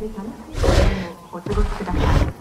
で楽しい時間をお過ごしください。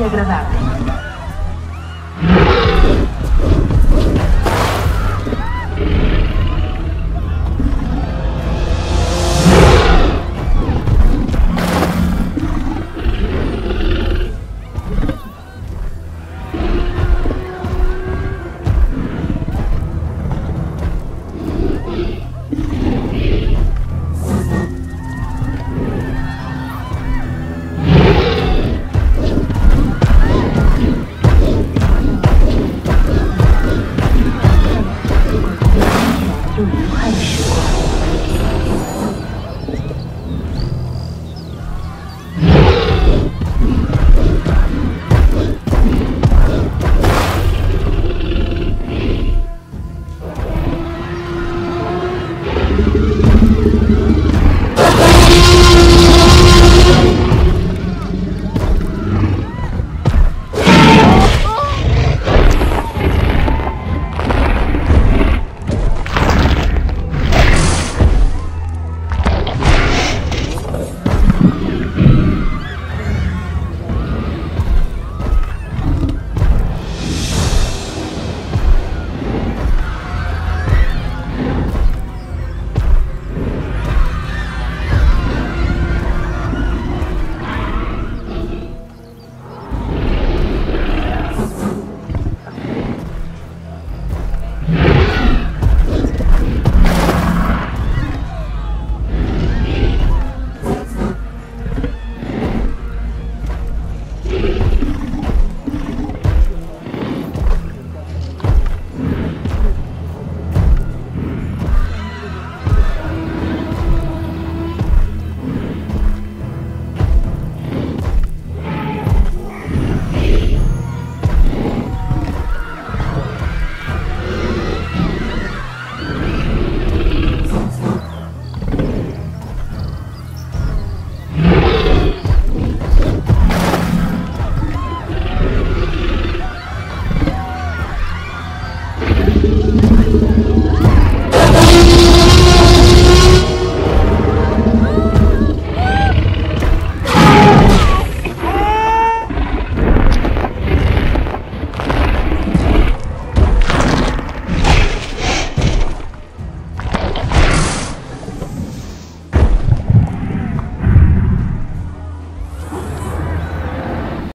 degradáveis.